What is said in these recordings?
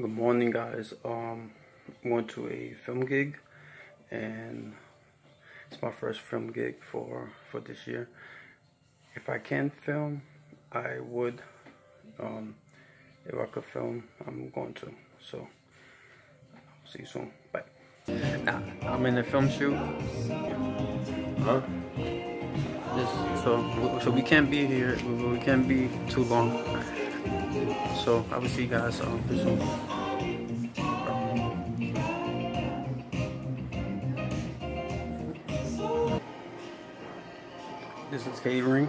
Good morning, guys. Um, went to a film gig, and it's my first film gig for for this year. If I can film, I would. Um, if I could film, I'm going to. So, I'll see you soon. Bye. Nah, I'm in a film shoot. Huh? This, so, so we can't be here. We can't be too long. So I will see you guys um, soon. This is catering.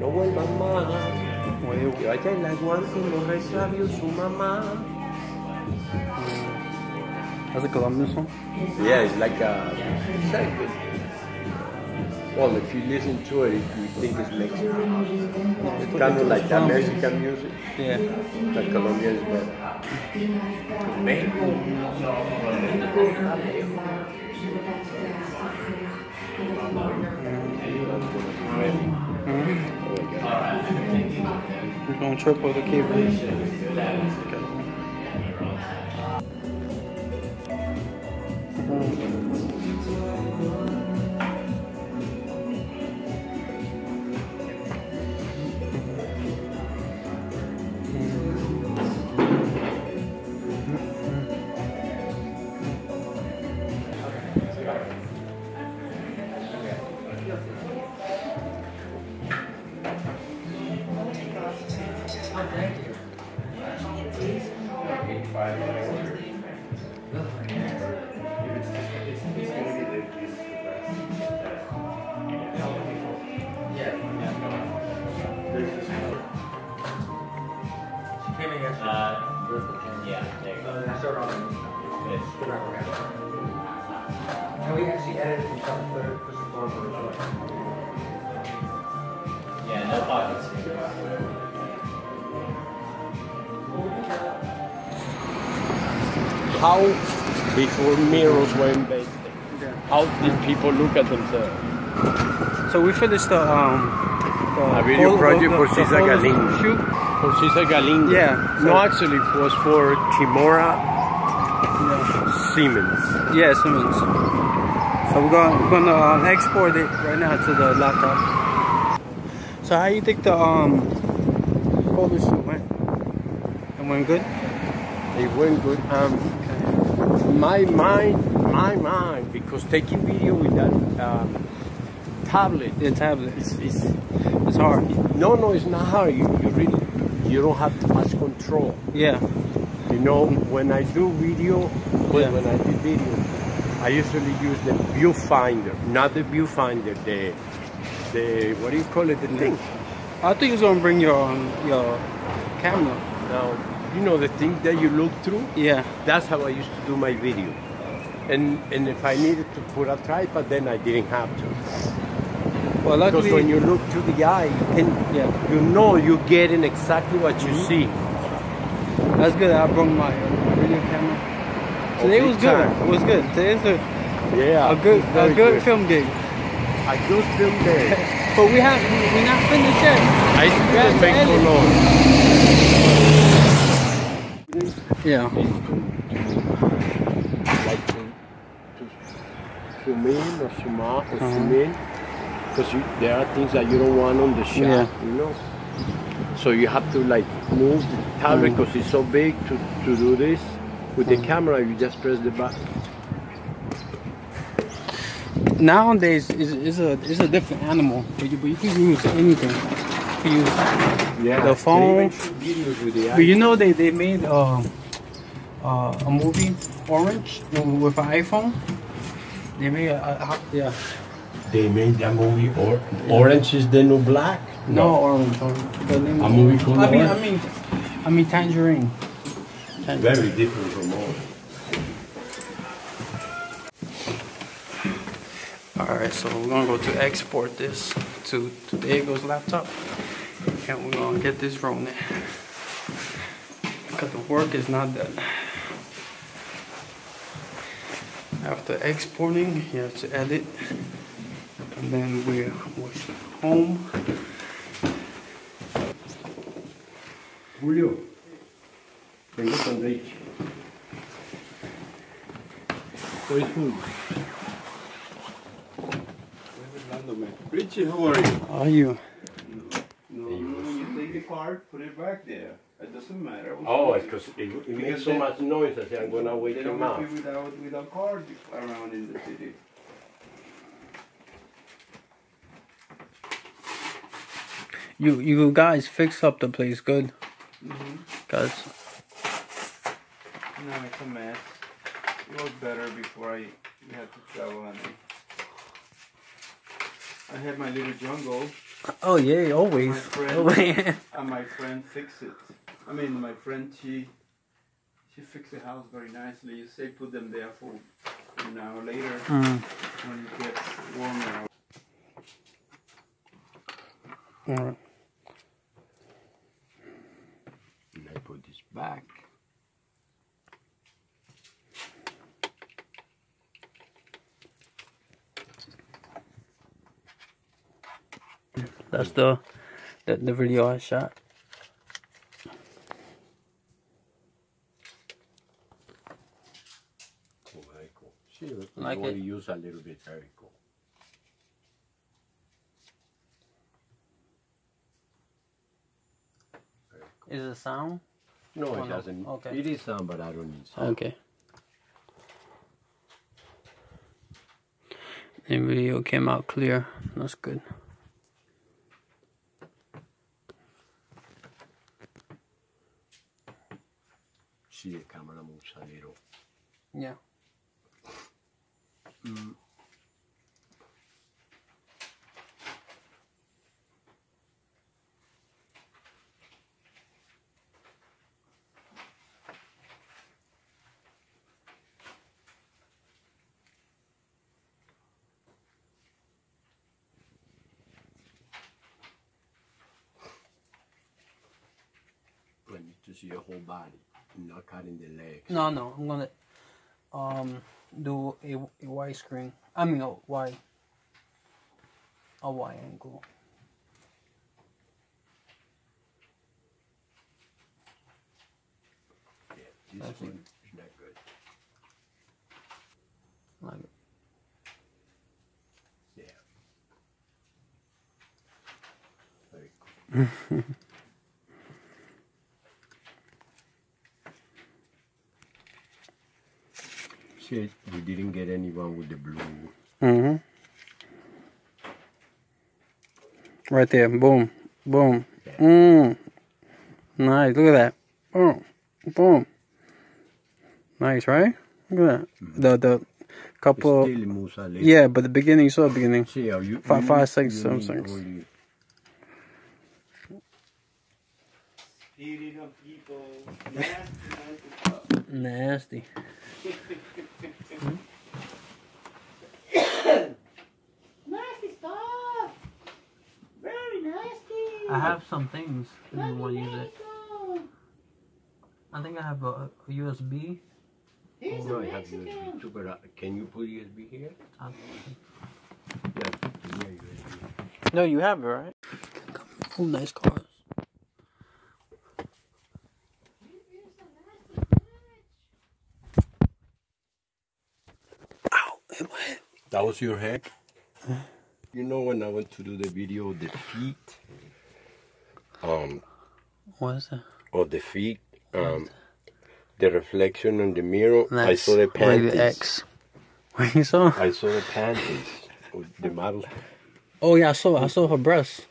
No vuelvas más. Que vaya el agua con los resabios su mamá. That's a Colombian song. Yeah, it's like a. It's like a well, if you listen to it, you think it's Mexican. It's kind of like oh. that Mexican music. Yeah. The Colombian is better. We're going triple the uh-huh. Cables. And we actually edited some stuff, put it, put some form for it. Yeah, no pockets. How, before mirrors were invented, how did people look at themselves? So we finished the um the A video photo- project the- for the Cesar photo Galindo. shoot. For Cesar Galindo. Yeah, No, actually, it was for Timora Yeah. Siemens. Yeah, Siemens. So we're gonna we're gonna uh, export it right now to the laptop. So how you think the um photo shoot went? It went good. It went good. Um, my mind, my mind, because taking video with that um, tablet The tablet. is, is It's hard. no, no, it's not hard. You, you you don't have too much control. Yeah. You know, when I do video, when, Yeah. when I do video, I usually use the viewfinder, not the viewfinder, the, the what do you call it, the thing. I think it's gonna bring your um, your camera. Now, you know the thing that you look through. Yeah. That's how I used to do my video. And and if I needed to put a tripod, then I didn't have to. Well, Because when you look to the eye, you can yeah, you know you're getting exactly what you Mhm. see. that's good. I brought my uh, video camera. Today big was good. time. It was good. Today's a, Yeah, a good a very good film gig. A good film day. But we have we, we not finished yet. I Yeah, still make edit. Cologne. Yeah. Like to, to zoom in or zoom out or Uh-huh. zoom in. Because there are things that you don't want on the shot, Yeah. you know. So you have to like move the tablet Mm. because it's so big to, to do this. With the camera, you just press the button. Nowadays, it's, it's a it's a different animal, but you, but you can use anything. You use Yeah. The phone. They even shoot videos with the But you know they they made um uh, a movie, Orange, with an iPhone. They made a, a, a yeah. They made that movie or Orange is the New Black. No, Orange. orange. The name A is movie Orange. called I mean, I mean, I mean Tangerine. Tangerine. Very different from Orange. Alright, so we're gonna go to export this to, to Diego's laptop and we're gonna get this rolling. Because the work is not done. After exporting, you have to edit and then we're, we're home. Julio. Vengo con Rich. Soy food. Richie, how are you? How are you? No, no, when you take the card, put it back there. It doesn't matter. Oh, it's because it, it makes so much noise. I say I'm gonna wake They him don't up. have you without, without card around in the city. You you guys fix up the place good. Cause No, it's a mess. It was better before I had to travel and I had my little jungle oh yeah, always. My friend. Always. and my friend fix it. I mean, my friend, she she fixed the house very nicely. You say put them there for an hour later Mm. when it gets warmer. Alright. And I put this back. That's the, the the video I shot. Cool, very cool. See, we Like only it? use a little bit. Very cool. Very cool. Is it sound? No, Oh, it no. doesn't. Okay. It is sound, but I don't need sound. Okay. The video came out clear. That's good. See, the camera moves a little. Yeah. Need to see your whole body, not cutting the legs. No, no. I'm gonna um do a, a wide screen. I mean a wide a wide angle. Yeah, this I one is not good. Like Yeah. Very cool. See, we didn't get anyone with the blue. Mm-hmm. Right there. Boom. Boom. Mm. Nice. Look at that. Boom. Boom. Nice, right? Look at that. The the It couple. still moves a little. Yeah, but the beginning. You saw the beginning. See how you Five- you five, need- six, you seven need seconds. only- Eating up people. Nasty, nasty stuff. Nasty. Nasty stuff. Very nasty. I have some things. If you want to use it. Mexico. I think I have a, a USB. He's No, a I have USB Mexican. too, but uh, can you put USB here? Uh, Yeah, put USB. No, you have it, right? Oh, nice cars. Ow, hit my head. That was your head? You know when I went to do the video of the feet, um, What is that? of the feet, um, the reflection on the mirror, I saw the rated panties. X. What you saw? I saw the panties. of the models. Oh yeah, I saw. I saw her breasts.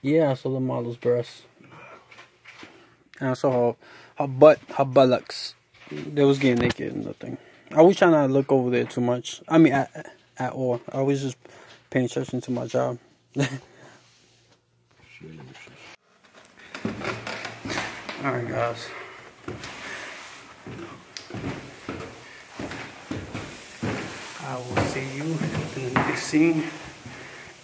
Yeah, I saw the model's breasts. And I saw her, her butt, her buttocks. they was getting naked and nothing. I was trying not to look over there too much. I mean, at, at all. I was just paying attention to my job. all right, guys. I will see you in the next scene.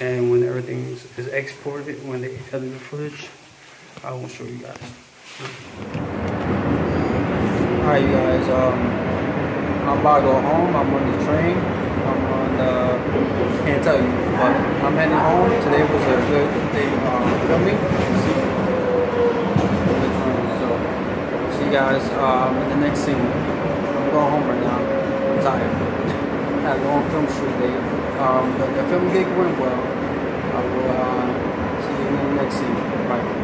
And when everything is, is exported, when they edit the footage, I will show you guys. Alright, you guys. Um, I'm about to go home. I'm on the train. I'm on the. Can't tell you, but I'm heading home. Today was a good day um, filming. See, so, see you guys um, in the next scene. I'm going home right now. I'm tired. I had a long film shoot day. Um, the, the film gig went well. I will uh, see you in the next scene. Bye.